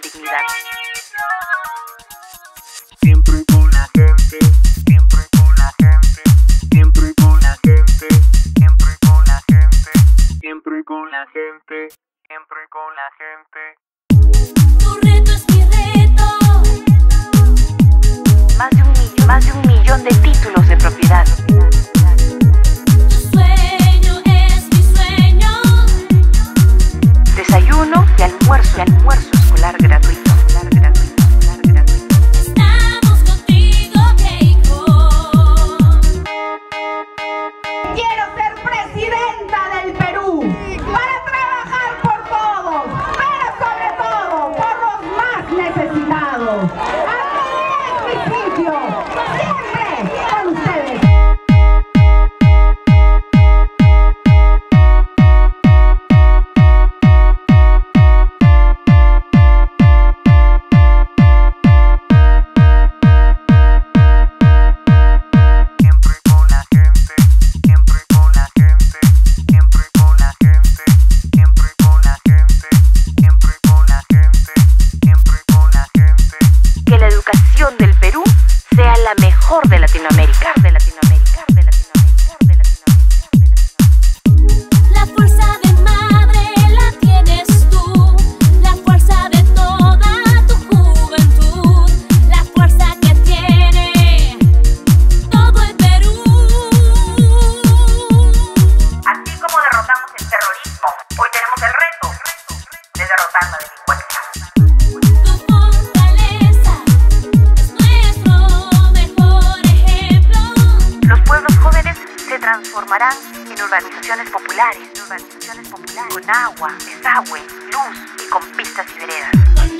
dignidad. Siempre con la gente, siempre con la gente, siempre con la gente, siempre con la gente, siempre con la gente, siempre con la gente. Tu reto es mi reto. Más de un millón, más de un millón de títulos de propiedad. almuerzo, almuerzo. Transformarán en organizaciones populares, populares con agua, desagüe, luz y con pistas y veredas.